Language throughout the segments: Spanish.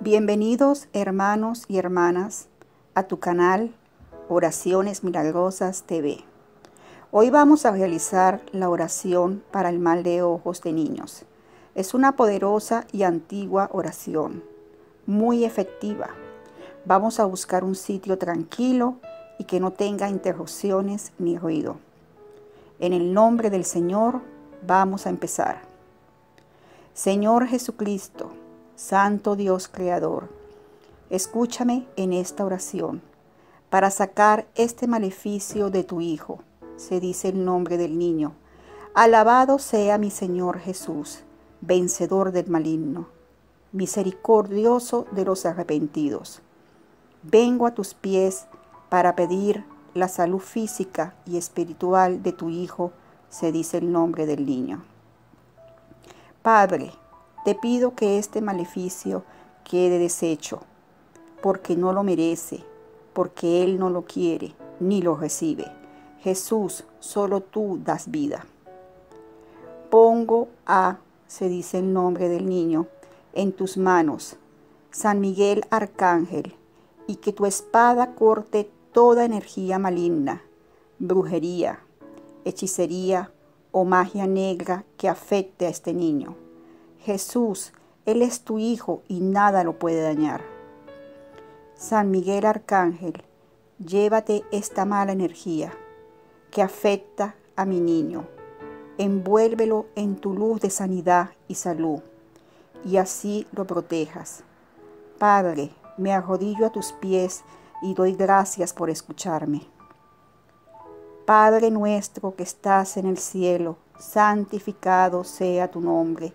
Bienvenidos hermanos y hermanas a tu canal Oraciones Milagrosas TV. Hoy vamos a realizar la oración para el mal de ojos de niños. Es una poderosa y antigua oración, muy efectiva. Vamos a buscar un sitio tranquilo y que no tenga interrupciones ni ruido. En el nombre del Señor vamos a empezar. Señor Jesucristo, Santo Dios Creador, escúchame en esta oración para sacar este maleficio de tu Hijo, se dice el nombre del niño. Alabado sea mi Señor Jesús, vencedor del maligno, misericordioso de los arrepentidos. Vengo a tus pies para pedir la salud física y espiritual de tu Hijo, se dice el nombre del niño. Padre, te pido que este maleficio quede deshecho, porque no lo merece, porque Él no lo quiere ni lo recibe. Jesús, solo tú das vida. Pongo a, se dice el nombre del niño, en tus manos, San Miguel Arcángel, y que tu espada corte toda energía maligna, brujería, hechicería, o magia negra que afecte a este niño. Jesús, Él es tu Hijo y nada lo puede dañar. San Miguel Arcángel, llévate esta mala energía que afecta a mi niño. Envuélvelo en tu luz de sanidad y salud, y así lo protejas. Padre, me arrodillo a tus pies y doy gracias por escucharme. Padre nuestro que estás en el cielo, santificado sea tu nombre.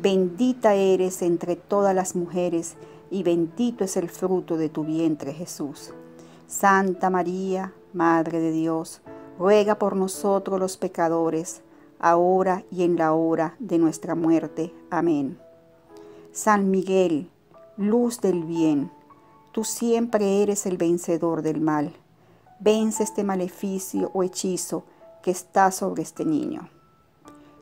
Bendita eres entre todas las mujeres, y bendito es el fruto de tu vientre Jesús. Santa María, Madre de Dios, ruega por nosotros los pecadores, ahora y en la hora de nuestra muerte. Amén. San Miguel, luz del bien, tú siempre eres el vencedor del mal vence este maleficio o hechizo que está sobre este niño.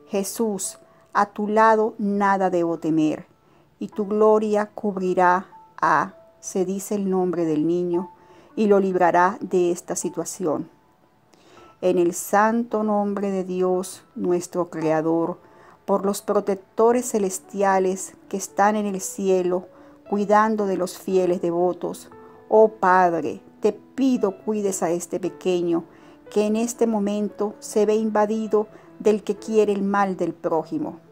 Jesús, a tu lado nada debo temer, y tu gloria cubrirá a, se dice el nombre del niño, y lo librará de esta situación. En el santo nombre de Dios, nuestro Creador, por los protectores celestiales que están en el cielo, cuidando de los fieles devotos, oh Padre, te pido cuides a este pequeño que en este momento se ve invadido del que quiere el mal del prójimo.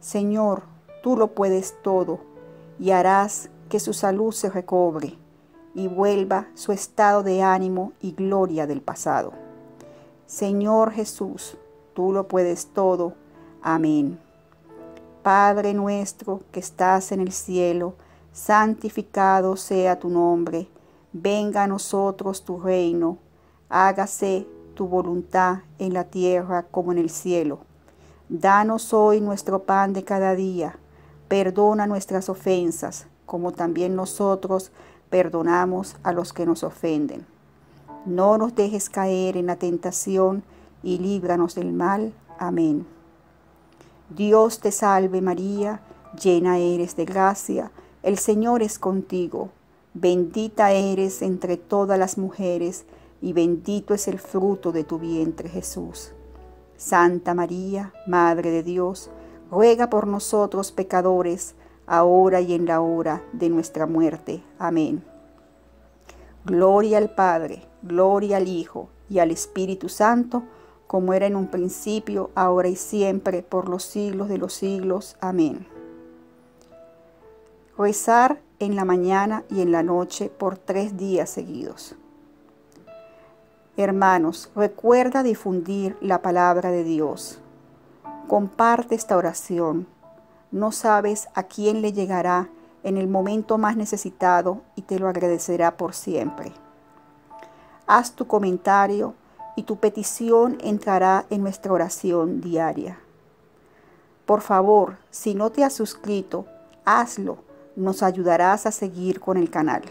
Señor, tú lo puedes todo y harás que su salud se recobre y vuelva su estado de ánimo y gloria del pasado. Señor Jesús, tú lo puedes todo. Amén. Padre nuestro que estás en el cielo, santificado sea tu nombre venga a nosotros tu reino, hágase tu voluntad en la tierra como en el cielo. Danos hoy nuestro pan de cada día, perdona nuestras ofensas, como también nosotros perdonamos a los que nos ofenden. No nos dejes caer en la tentación y líbranos del mal. Amén. Dios te salve María, llena eres de gracia, el Señor es contigo Bendita eres entre todas las mujeres, y bendito es el fruto de tu vientre Jesús. Santa María, Madre de Dios, ruega por nosotros pecadores, ahora y en la hora de nuestra muerte. Amén. Gloria al Padre, gloria al Hijo y al Espíritu Santo, como era en un principio, ahora y siempre, por los siglos de los siglos. Amén. Rezar en la mañana y en la noche por tres días seguidos. Hermanos, recuerda difundir la palabra de Dios. Comparte esta oración. No sabes a quién le llegará en el momento más necesitado y te lo agradecerá por siempre. Haz tu comentario y tu petición entrará en nuestra oración diaria. Por favor, si no te has suscrito, hazlo. Nos ayudarás a seguir con el canal.